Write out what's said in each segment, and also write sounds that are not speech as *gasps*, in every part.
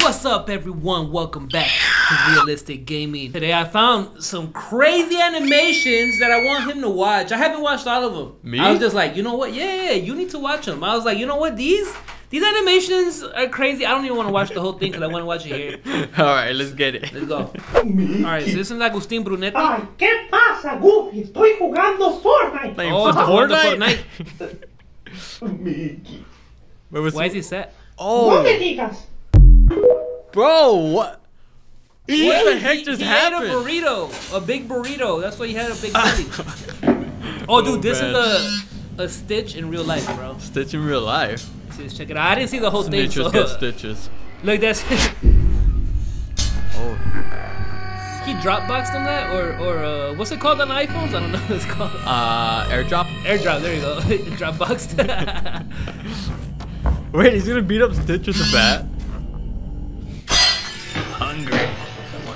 What's up, everyone? Welcome back to Realistic Gaming. Today I found some crazy animations that I want him to watch. I haven't watched all of them. Me? I was just like, you know what? Yeah, yeah, you need to watch them. I was like, you know what? These these animations are crazy. I don't even want to watch the whole thing because I want to watch it here. *laughs* All right, let's get it. Let's go. All right, so this is Agustín Brunetti. Ay, ¿qué pasa, Goofy? Estoy jugando Fortnite. Playing Oh, Fortnite? Fortnite. *laughs* Mickey. Wait, what's Why is he set? Oh. No me Oh, digas. Bro, what? What the heck He- just he ate happened? a burrito, a big burrito. That's why he had a big *laughs* belly. oh, dude, this man. is a a Stitch in real life, bro. Stitch in real life. Let's check it out. I didn't see the whole thing, Snitches so get *laughs* stitches. look, that's *laughs* Oh, he Dropboxed on that, or or uh, what's it called on iPhones? I don't know what it's called. uh, airdrop. AirDrop. There you go. Dropboxed. Wait, he's gonna beat up Stitch with the bat.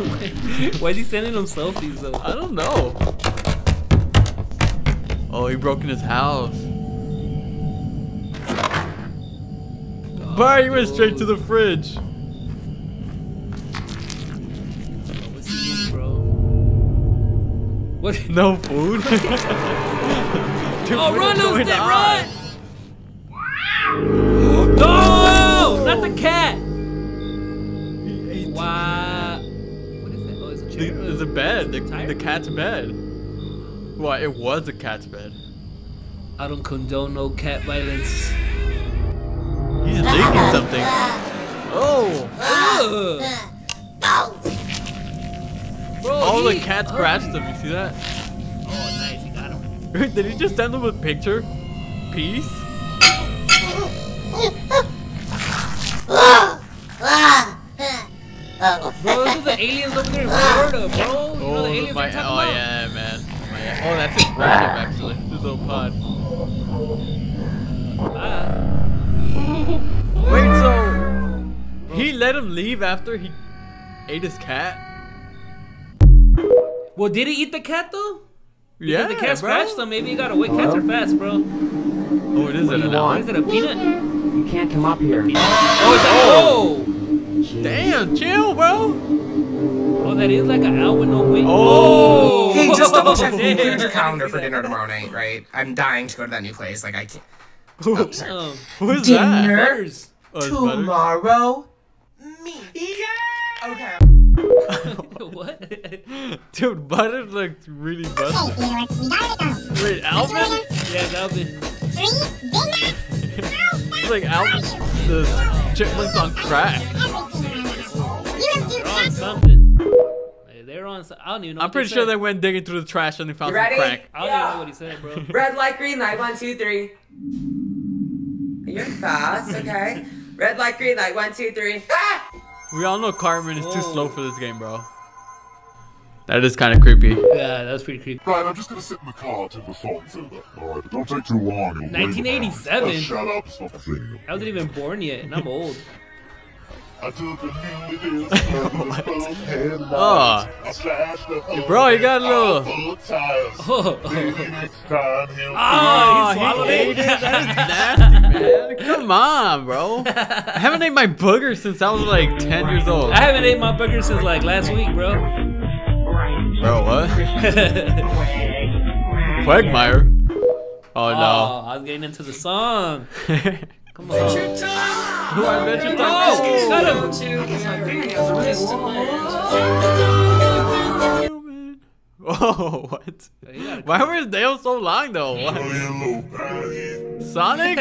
*laughs* Why is he sending them selfies though? I don't know. Oh, he broke in his house. But he went straight to the fridge. What's he eating, bro? What? No food. *laughs* Dude, Oh, run, little going run! *gasps* No, not the cat. Wow. What is it? Oh, it's a. The, bed. The, the cat's bed. What? It was a cat's bed. I don't condone no cat violence. He's leaking something. Oh! Ugh. Bro, Oh, the he- cat oh, scratched him. You see that? Oh, nice, he got him. *laughs* Did he just send him a picture? Peace? *laughs* the aliens over there in Florida, bro. You know the Oh, aliens my, I'm talking oh about? yeah, man. My- oh, that's his friendship actually. His little pod. Ah. Wait, so he let him leave after he ate his cat? Well, did he eat the cat though? Yeah, the cat bro. scratched him. Maybe he got away. Cats are fast, bro. Oh, it is What an do you want? is it? A peanut? You can't come up here. Oh, it's a, oh. Damn, chill, bro. Oh, that is like an owl with no wing. Oh. Hey, just *laughs* double check. You cleared your calendar for dinner tomorrow night, right? I'm dying to go to that new place. Like I can't. Oh, sorry. Um, Who's that? Dinner Butters. It's Butters. tomorrow. Me. Okay. *laughs* what? *laughs* Dude, Butters looked really busted. Okay, let's be done Wait, Alvin? Yeah, Galvin. Three Big Macs. It's like Alvin, the chipmunks on crack. On something. They're on. I don't even know. I'm pretty they sure said. they went digging through the trash and they found You some crack. I don't even know what he said, bro. Red light, green light. One, two, three. You're fast. Okay. Red light, green light. One, two, three. Ah! We all know Carmen is too slow for this game, bro. That is kind of creepy. Yeah, that was pretty creepy. Right, I'm just gonna sit in the car till the song's over. Alright, but don't take too long. It'll 1987? Oh, shut up, stop singing. I wasn't even born yet, and I'm old. I took a new this head *laughs* Oh. I slashed the hood Bro, you got a little- off of tires. *laughs* Oh, time he'll Oh, he swallowed it. ate it. That is *laughs* nasty, man. Come on, bro. I haven't ate my booger since I was like 10 years old. I haven't ate my burger since like last week, bro. Bro, what? Quagmire? Oh Oh, no. I was getting into the song. Come on. Who I mentioned Oh, got him. Oh, *laughs* what? Why were his nails so long though? What? Sonic?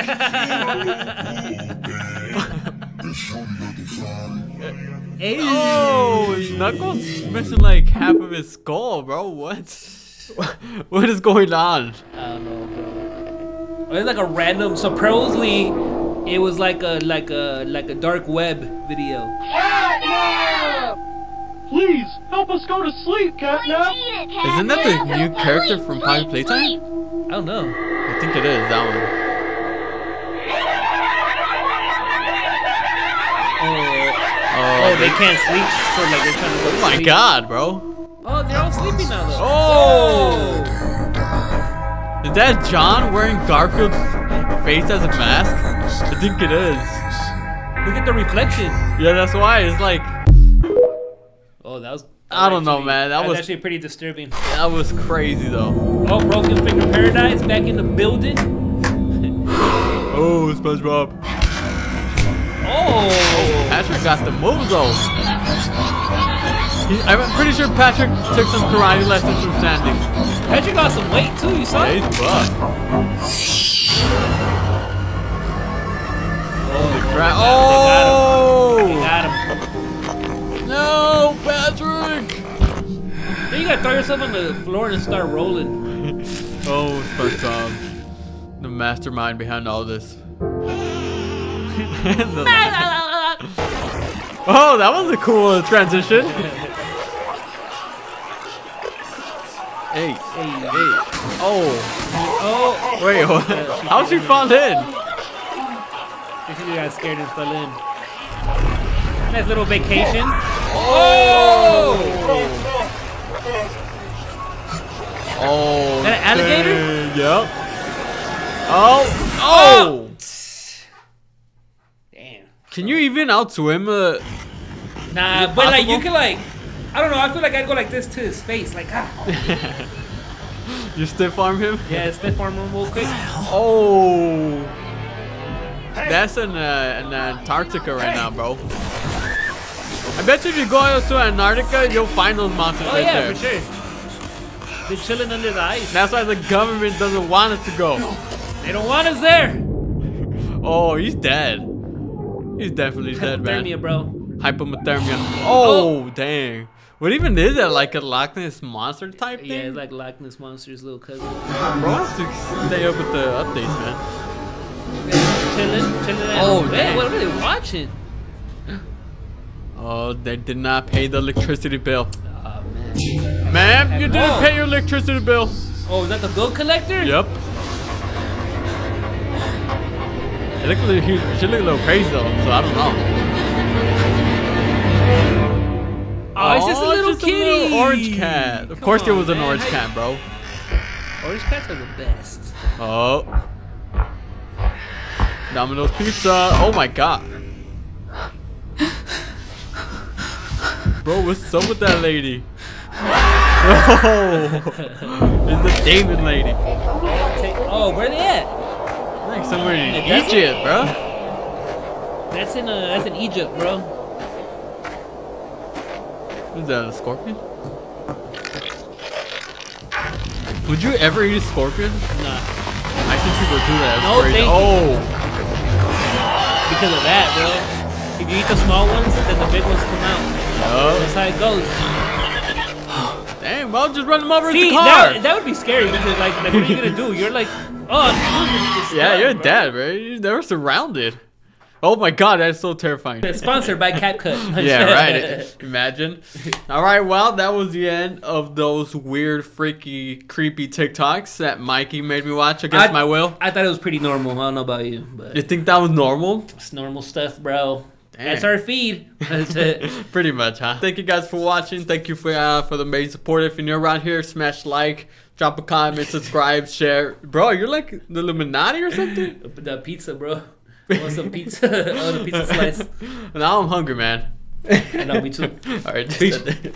This shorty looking fine. Hey. Oh, Knuckles missing like half of his skull, bro. What? *laughs* What is going on? I don't know, bro. It's like a random. Supposedly, it was like a like a like a dark web video. Please, help us go to sleep, Catnap. Isn't that the new character from Poppy Playtime? I don't know. I think it is that one. Oh, Oh, oh, they can't sleep, so like they're trying to go. oh to my sleep. god, bro. Oh, they're all sleeping now though. Oh! Is that John wearing Garfield's face as a mask? I think it is. Look at the reflection. Yeah, that's why it's like Oh, that was. I don't know, man. That was- actually pretty disturbing. that was crazy though. Oh, Broken Finger Paradise back in the building. *laughs* Oh, SpongeBob. Oh, Patrick got the moves though. He- I'm pretty sure Patrick took some karate lessons from Sandy. Patrick got some weight too. You saw? Yeah, he's buff. Right. Oh! got him. No, Patrick! Then you gotta throw yourself on the floor and start rolling. *laughs* Oh, SpongeBob. The mastermind behind all this. *laughs* Oh, that was a cool transition. Hey, hey, hey. Oh, Oh, wait, what? how'd she fall in? She got scared and fell in. Nice little vacation. Oh! Oh, That an alligator? dang, Yep. Oh, oh! Damn. Can you even outswim a? Nah, it but like you can like, I don't know. I feel like I'd go like this to his face, like ah. *laughs* You stiff arm him? Yeah, stiff arm him real quick. Oh. That's in, uh, in Antarctica right now, bro. I bet you if you go out to Antarctica, you'll find those monsters Oh right yeah, there. for sure. They're chilling under the ice. That's why the government doesn't want us to go. They don't want us there. *laughs* Oh, he's dead. He's definitely dead, man. Hypothermia, bro. Hypothermia. Oh, dang. What even is that? Like a Loch Ness monster type thing? Yeah, it's like Loch Ness monster's little cousin. Bro, I have to stay up with the updates, man. Chilling, chilling. Oh, home. Hey, damn. what are they watching? *gasps* Oh, they did not pay the electricity bill. Oh man. Ma'am, you didn't pay your electricity bill. Oh, is that the bill collector? Yep. It looked a little, he- she looked a little crazy though, so I don't know. Oh, it's just a little just kitty. orange cat. Of Come course, it on, was an man. orange cat, bro. Orange cats are the best. Oh. Domino's Pizza. Oh my god. Bro, what's up with that lady? Oh, *laughs* it's the David lady. Oh, where they at? Like somewhere in desert? Egypt, bro. That's in uh, that's in Egypt, bro. Is that a scorpion? Would you ever eat a scorpion? Nah, I think people do that. That's No, crazy. Oh, because of that, bro. If you eat the small ones, then the big ones come out. oh. That's how it goes. *gasps* Damn, well, just run them over See, the car. that, that would be scary because like, like what are you gonna do? You're like, oh, I'm *laughs* yeah, you're bro. dead, bro. You- They were surrounded. Oh my god, that's so terrifying. Sponsored by CapCut. *laughs* yeah, right. *laughs* Imagine. All right, well, that was the end of those weird, freaky, creepy TikToks that Mikey made me watch against I- my will. I thought it was pretty normal. I don't know about you, but You think that was normal? it's normal stuff, bro. That's our feed. That's it. *laughs* Pretty much, huh? Thank you guys for watching. Thank you for uh, for the amazing support. If you're new around here, smash like, drop a comment, subscribe, share. Bro, you're like the Illuminati or something. the pizza, bro. *laughs* Want some pizza? oh, the pizza slice. *laughs* now I'm hungry, man. And I know, me too. *laughs* All right.